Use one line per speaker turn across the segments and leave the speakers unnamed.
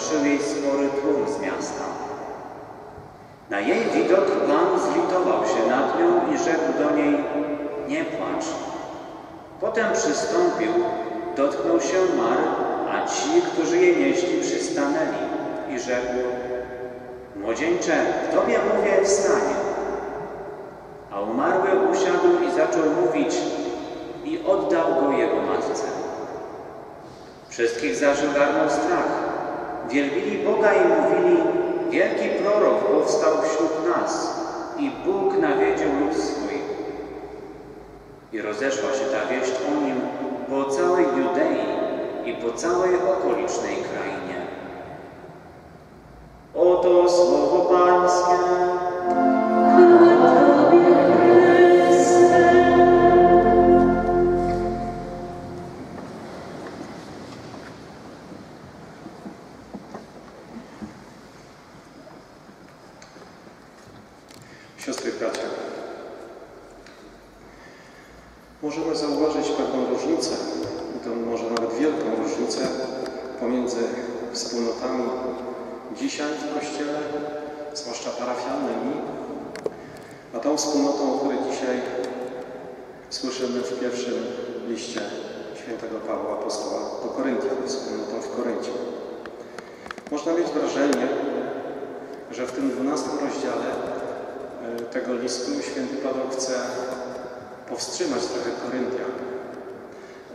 Towarzyszył jej spory tłum z miasta. Na jej widok Pan zlitował się nad nią i rzekł do niej, nie płacz. Potem przystąpił, dotknął się Mar, a ci, którzy jej nieśli, przystanęli i rzekł, młodzieńcze, w Tobie mówię, wstań. A umarły usiadł i zaczął mówić i oddał go jego matce. Wszystkich ogarnął strach. Wielbili Boga i mówili, wielki prorok powstał wśród nas i Bóg nawiedził lud swój. I rozeszła się ta wieść o nim po całej Judei i po całej okolicznej krainie. Oto słowo Pańskie.
Słyszymy w pierwszym liście świętego Pawła Apostoła do Koryntian, wspólnotą w Koryncie. Można mieć wrażenie, że w tym 12 rozdziale e, tego listu święty Paweł chce powstrzymać trochę Koryntian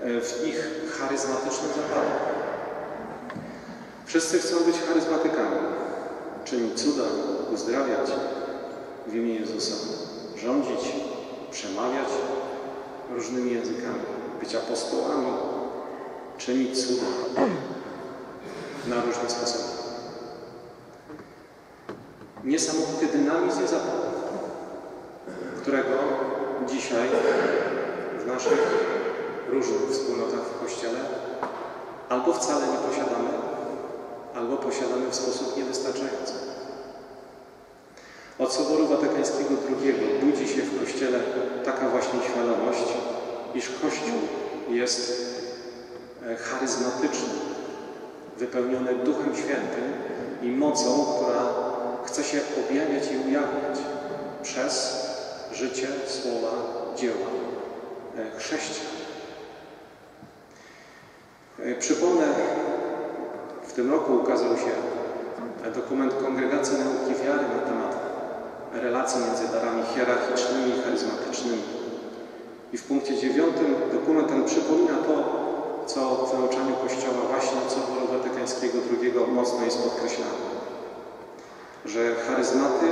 e, w ich charyzmatycznym zapale. Wszyscy chcą być charyzmatykami, czynić cuda, uzdrawiać w imię Jezusa, rządzić, przemawiać różnymi językami, być apostołami, czynić cuda na różne sposoby. Niesamowity dynamizm i zapał, którego dzisiaj w naszych różnych wspólnotach w Kościele albo wcale nie posiadamy, albo posiadamy w sposób niewystarczający. Od Soboru Watykańskiego II budzi się w Kościele taka właśnie świadomość, iż Kościół jest e, charyzmatyczny, wypełniony Duchem Świętym i mocą, która chce się objawiać i ujawniać przez życie, słowa, dzieła e, chrześcijan. E, Przypomnę, w tym roku ukazał się dokument Kongregacji Nauki Wiary na temat relacji między darami hierarchicznymi i charyzmatycznymi. I w punkcie dziewiątym dokument ten przypomina to, co w nauczaniu Kościoła właśnie od Soboru Watykańskiego II mocno jest podkreślane. Że charyzmaty,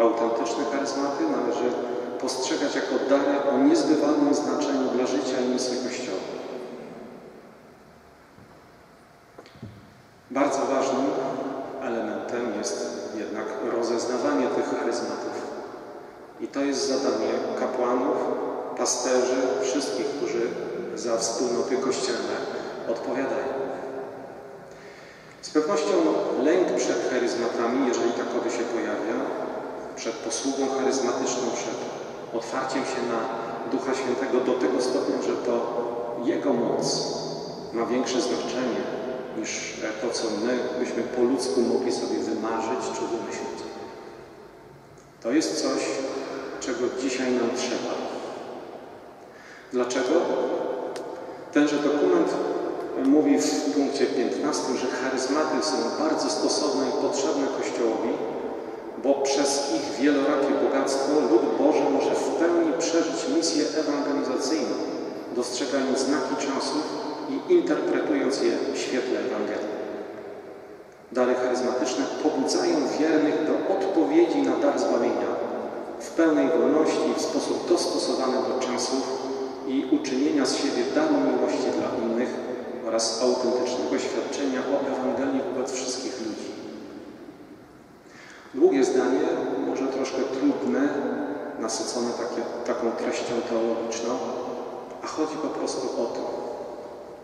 autentyczne charyzmaty należy postrzegać jako dary o niezbywalnym znaczeniu dla życia i misji Kościoła. Bardzo ważnym elementem jest jednak rozeznawanie tych charyzmatów. I to jest zadanie kapłanów, pasterzy, wszystkich, którzy za wspólnoty kościelne odpowiadają. Z pewnością lęk przed charyzmatami, jeżeli takowy się pojawia, przed posługą charyzmatyczną, przed otwarciem się na Ducha Świętego do tego stopnia, że to Jego moc ma większe znaczenie niż to, co my byśmy po ludzku mogli sobie wymarzyć czy wymyślić. To jest coś, czego dzisiaj nam trzeba. Dlaczego? Tenże dokument mówi w punkcie 15, że charyzmaty są bardzo stosowne i potrzebne Kościołowi, bo przez ich wielorakie bogactwo lud Boży może w pełni przeżyć misję ewangelizacyjną, dostrzegając znaki czasów i interpretując je w świetle Ewangelii. Dary charyzmatyczne pobudzają wiernych do odpowiedzi na dar zbawienia w pełnej wolności w sposób dostosowany do czasów i uczynienia z siebie daru miłości dla innych oraz autentycznego świadczenia o Ewangelii wobec wszystkich ludzi. Długie zdanie, może troszkę trudne, nasycone takie, taką treścią teologiczną, a chodzi po prostu o to,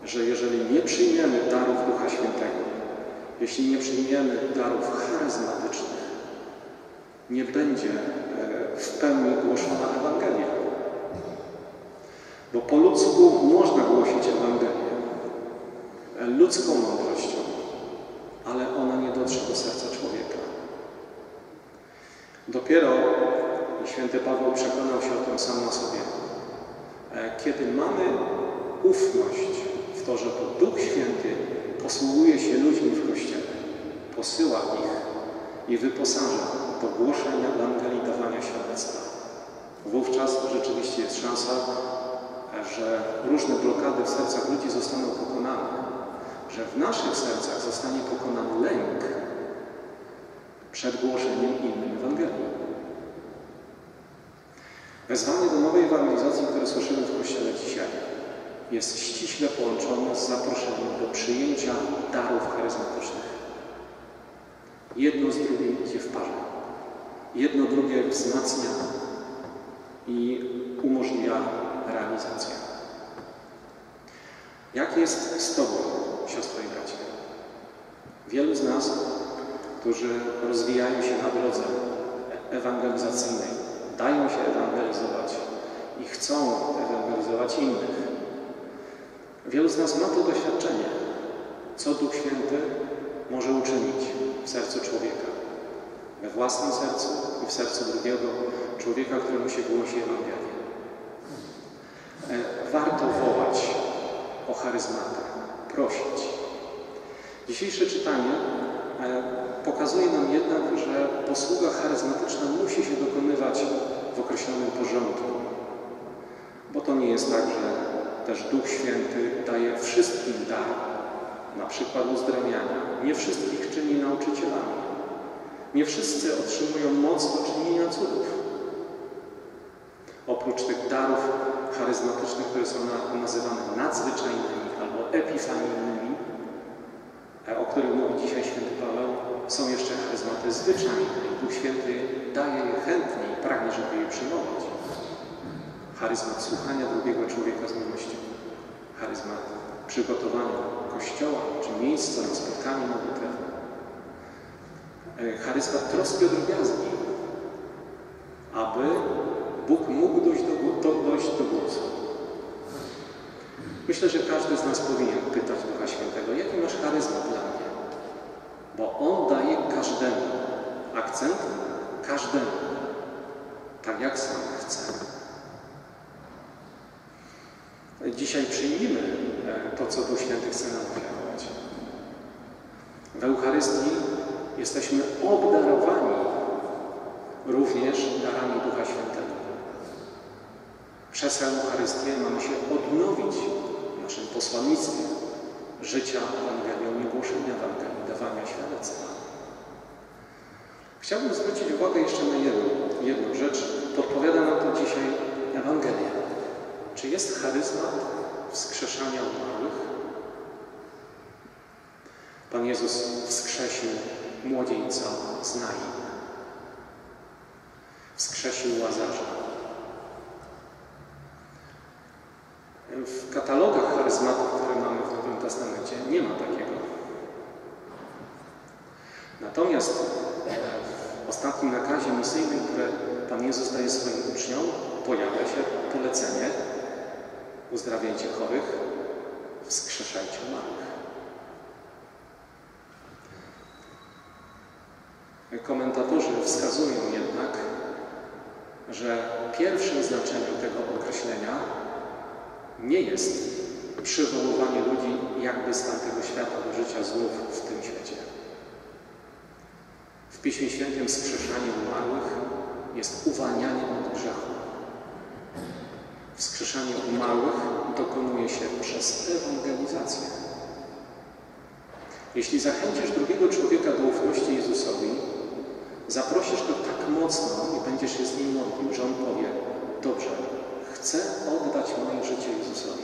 że jeżeli nie przyjmiemy darów Ducha Świętego, jeśli nie przyjmiemy darów charyzmatycznych, nie będzie e, w pełni głoszona Ewangelia. Bo po ludzku można głosić Ewangelię e, ludzką mądrością, ale ona nie dotrze do serca człowieka. Dopiero święty Paweł przekonał się o tym sam na sobie. E, kiedy mamy ufność to, że to Duch Święty posługuje się ludźmi w Kościele, posyła ich i wyposaża do głoszenia Ewangelii, dawania świadectwa. Wówczas rzeczywiście jest szansa, że różne blokady w sercach ludzi zostaną pokonane, że w naszych sercach zostanie pokonany lęk przed głoszeniem innym Ewangelii. Wezwanie do nowej ewangelizacji, które słyszymy w Kościele dzisiaj, jest ściśle połączone z zaproszeniem do przyjęcia darów charyzmatycznych. Jedno z drugim idzie w parze. Jedno drugie wzmacnia i umożliwia realizację. Jak jest z Tobą, siostro i bracie? Wielu z nas, którzy rozwijają się na drodze ewangelizacyjnej, dają się ewangelizować i chcą ewangelizować innych. Wielu z nas ma to doświadczenie, co Duch Święty może uczynić w sercu człowieka, we własnym sercu i w sercu drugiego człowieka, któremu się głosi Ewangelię. E, warto wołać o charyzmatę, prosić. Dzisiejsze czytanie e, pokazuje nam jednak, że posługa charyzmatyczna musi się dokonywać w określonym porządku. Bo to nie jest tak, że też Duch Święty daje wszystkim dar, na przykład uzdrawiania. Nie wszystkich czyni nauczycielami. Nie wszyscy otrzymują moc do czynienia cudów. Oprócz tych darów charyzmatycznych, które są nazywane nadzwyczajnymi albo epifanijnymi, e, o których mówi dzisiaj święty Paweł, są jeszcze charyzmaty zwyczajne Duch Święty daje je chętnie i pragnie, żeby je przyjmować. Charyzmat słuchania drugiego człowieka z miłością. Charyzmat przygotowania kościoła czy miejsca na spotkanie modlitewne. E, charyzmat troski o drobiazgi, aby Bóg mógł dojść do, do, dojść do głosu. Myślę, że każdy z nas powinien pytać Ducha Świętego, jaki masz charyzmat dla mnie? Bo On daje każdemu akcent, każdemu, tak jak sam chce. Dzisiaj przyjmijmy e, to, co Duch Święty chce nam ofiarować. W Eucharystii jesteśmy obdarowani również darami Ducha Świętego. Przez Eucharystię mamy się odnowić w naszym posłannictwie życia Ewangelią i głoszenia Ewangelii, dawania świadectwa. Chciałbym zwrócić uwagę jeszcze na jedną, jedną rzecz. Podpowiada nam to dzisiaj Ewangelia. Czy jest charyzmat wskrzeszania umarłych? Pan Jezus wskrzesił młodzieńca z Nain. Wskrzesił Łazarza. W katalogach charyzmatów, które mamy w Nowym Testamencie, nie ma takiego. Natomiast w ostatnim nakazie misyjnym, które Pan Jezus daje swoim uczniom, pojawia się polecenie uzdrawiajcie chorych, wskrzeszajcie umarłych. Komentatorzy wskazują jednak, że pierwszym znaczeniem tego określenia nie jest przywoływanie ludzi jakby z tamtego świata do życia znów w tym świecie. W Piśmie Świętym wskrzeszanie umarłych jest uwalnianiem od grzechu. Wskrzeszanie umarłych dokonuje się przez ewangelizację. Jeśli zachęcisz drugiego człowieka do ufności Jezusowi, zaprosisz go tak mocno i będziesz się z nim modlił, że on powie: Dobrze, chcę oddać moje życie Jezusowi.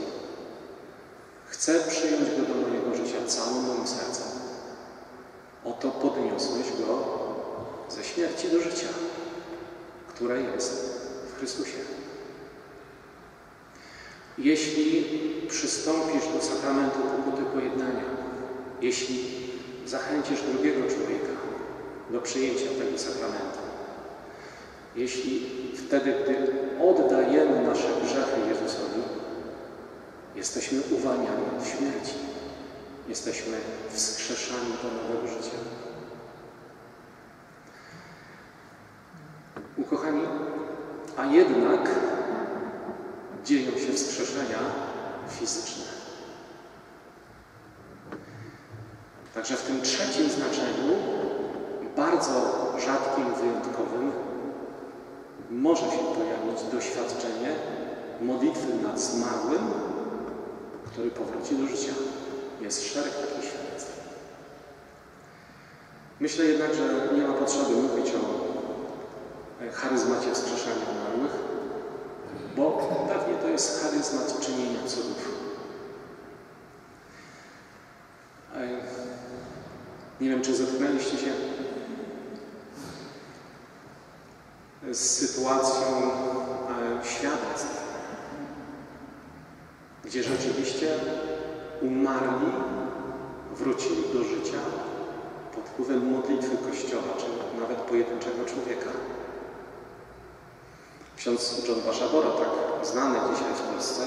Chcę przyjąć go do mojego życia całym moim sercem. Oto podniosłeś go ze śmierci do życia, które jest w Chrystusie. Jeśli przystąpisz do sakramentu pokuty pojednania, jeśli zachęcisz drugiego człowieka do przyjęcia tego sakramentu, jeśli wtedy, gdy oddajemy nasze grzechy Jezusowi, jesteśmy uwalniani od śmierci, jesteśmy wskrzeszani do nowego życia. Ukochani, a jednak wskrzeszenia fizyczne. Także w tym trzecim znaczeniu, bardzo rzadkim, wyjątkowym, może się pojawić doświadczenie modlitwy nad zmarłym, który powróci do życia. Jest szereg takich świadectw. Myślę jednak, że nie ma potrzeby mówić o charyzmacie wskrzeszania umarłych, bo pewnie to jest charyzmat czynienia cudów. Nie wiem, czy zetknęliście się z sytuacją świadectw, gdzie rzeczywiście umarli wrócili do życia pod wpływem modlitwy Kościoła, czy nawet pojedynczego człowieka. Ksiądz John Baszabora, tak znany dzisiaj w Polsce,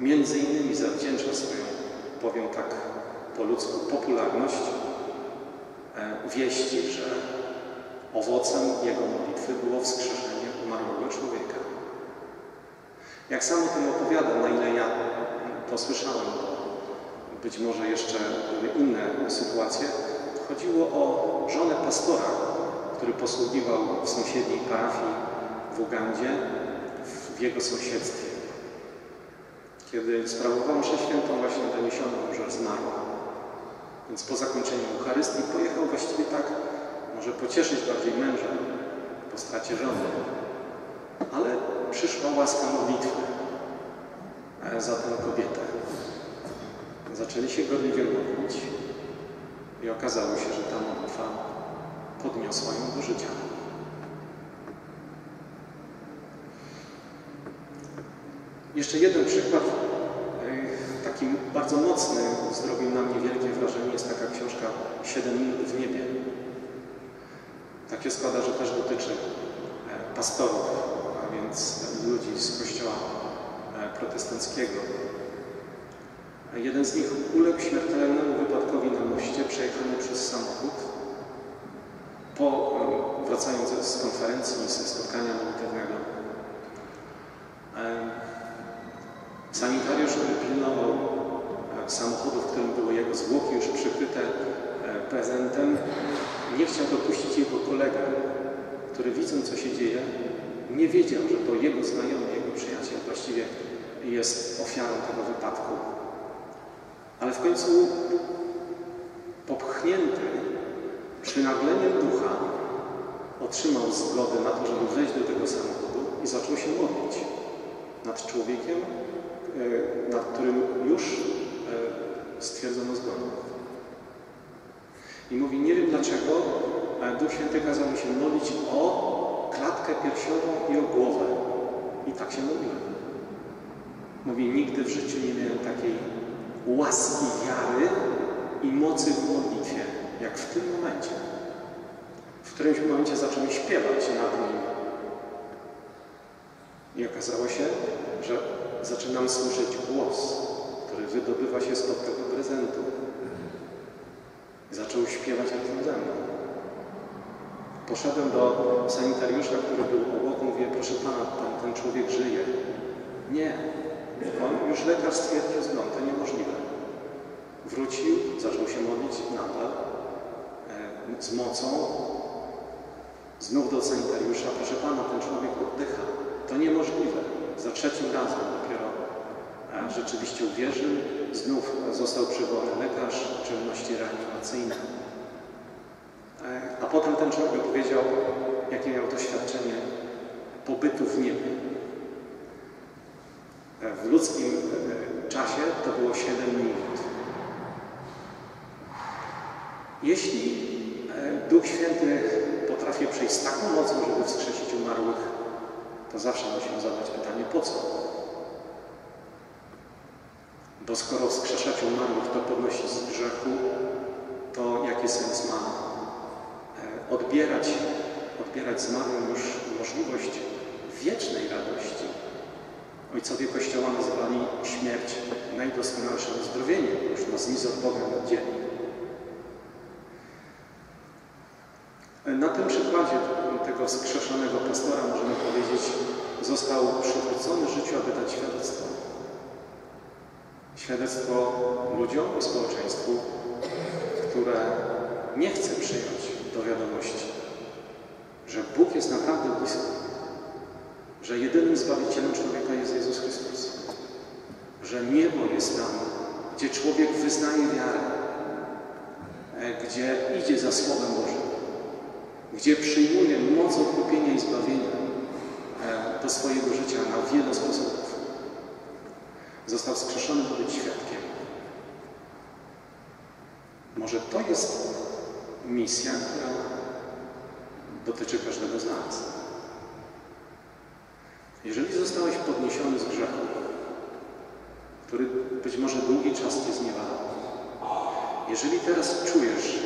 między innymi zawdzięcza swoją, powiem tak po ludzku, popularność e, wieści, że owocem jego modlitwy było wskrzeszenie umarłego człowieka. Jak sam o tym opowiada, na ile ja to słyszałem, być może jeszcze inne sytuacje, chodziło o żonę pastora, który posługiwał w sąsiedniej parafii w Ugandzie, w jego sąsiedztwie. Kiedy sprawował mszę świętą, właśnie doniesiono że zmarła. Więc po zakończeniu Eucharystii pojechał właściwie tak, może pocieszyć bardziej męża po stracie żony. Ale przyszła łaska modlitwy za tę kobietę. Zaczęli się gorliwie modlić i okazało się, że ta modlitwa podniosła ją do życia. Jeszcze jeden przykład, e, taki bardzo mocny, zrobił na mnie wielkie wrażenie, jest taka książka Siedem minut w niebie. Tak się składa, że też dotyczy e, pastorów, a więc ludzi z kościoła e, protestanckiego. Jeden z nich uległ śmiertelnemu wypadkowi na moście, przejechany przez samochód. Po, wracając z konferencji, ze spotkania modlitewnego, Sanitariusz, który pilnował samochodu, w którym były jego zwłoki już przykryte e, prezentem, nie chciał dopuścić jego kolegę, który widząc, co się dzieje, nie wiedział, że to jego znajomy, jego przyjaciel właściwie jest ofiarą tego wypadku. Ale w końcu popchnięty przynagleniem ducha otrzymał zgodę na to, żeby wejść do tego samochodu i zaczął się modlić nad człowiekiem, nad którym już e, stwierdzono zgodę. I mówi, nie wiem dlaczego, ale Duch Święty kazał mi się modlić o klatkę piersiową i o głowę. I tak się modliłem. Mówi, nigdy w życiu nie miałem takiej łaski wiary i mocy w modlitwie, jak w tym momencie. W którymś momencie zacząłem śpiewać nad nim. I okazało się, że zaczynam słyszeć głos, który wydobywa się spod tego prezentu. Zaczął śpiewać razem ze mną. Poszedłem do sanitariusza, który był obok, mówię, proszę pana, ten, ten człowiek żyje. Nie. On już lekarz stwierdził zgon, to niemożliwe. Wrócił, zaczął się modlić nadal e, z mocą. Znów do sanitariusza, proszę pana, ten człowiek oddycha. To niemożliwe. Za trzecim razem dopiero rzeczywiście uwierzył. Znów został przywołany lekarz czynności reanimacyjne. E, a potem ten człowiek powiedział, jakie miał doświadczenie pobytu w niebie. E, w ludzkim e, czasie to było 7 minut. Jeśli Duch Święty potrafi przejść z taką mocą, żeby wskrzesić umarłych, to zawsze musimy zadać pytanie, po co? Bo skoro wskrzeszać umarłych to podnosi z grzechu, to odbierać, odbierać zmarłym już możliwość wiecznej radości. Ojcowie Kościoła nazwali śmierć najdoskonalszym uzdrowieniem, już nas nic od Boga oddzieli. Na tym przykładzie tego skrzeszonego pastora możemy powiedzieć, został przywrócony życiu, aby dać świadectwo. Świadectwo ludziom i społeczeństwu, które nie chce przyjąć do wiadomości, że Bóg jest naprawdę blisko, że jedynym Zbawicielem człowieka jest Jezus Chrystus, że niebo jest tam, gdzie człowiek wyznaje wiarę, e, gdzie idzie za Słowem Bożym, gdzie przyjmuje moc odkupienia i zbawienia e, do swojego życia na wiele sposobów. Został skrzeszony, by być świadkiem. Może to jest misja, która dotyczy każdego z nas. Jeżeli zostałeś podniesiony z grzechu, który być może długi czas Cię zniewalał, jeżeli teraz czujesz,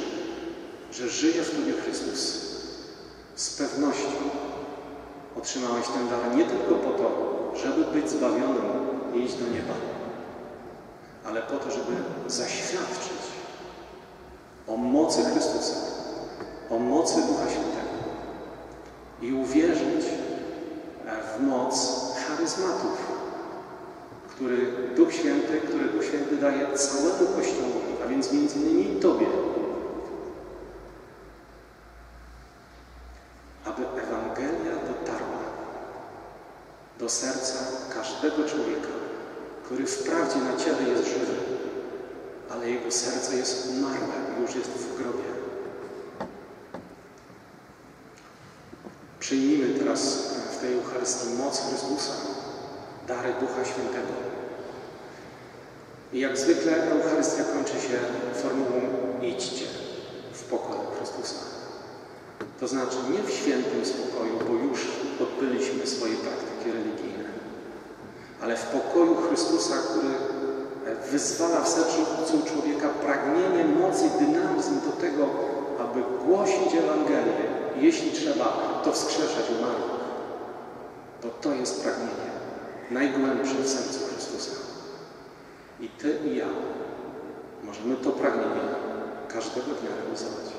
że żyje w Tobie Chrystus, z pewnością otrzymałeś ten dar nie tylko po to, żeby być zbawionym i iść do nieba, ale po to, żeby zaświadczyć o mocy Chrystusa, o mocy Ducha Świętego i uwierzyć w moc charyzmatów, który Duch Święty, który Duch Święty daje całemu Kościołowi, a więc między innymi Tobie, aby Ewangelia dotarła do serca każdego człowieka, który wprawdzie na ciele jest żywy, ale jego serce jest umarłe już jest w grobie. Przyjmijmy teraz w tej Eucharystii moc Chrystusa, dary Ducha Świętego. I jak zwykle Eucharystia kończy się formułą idźcie w pokoju Chrystusa. To znaczy nie w świętym spokoju, ale w pokoju Chrystusa, który wyzwala w sercu człowieka pragnienie, mocy, dynamizm do tego, aby głosić Ewangelię, jeśli trzeba, to wskrzeszać umarłych. Bo to jest pragnienie najgłębsze w sercu Chrystusa. I Ty i ja możemy to pragnienie każdego dnia realizować.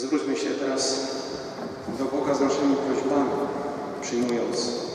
Zwróćmy się teraz do Boga z naszymi prośbami, przyjmując